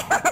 Ha ha ha!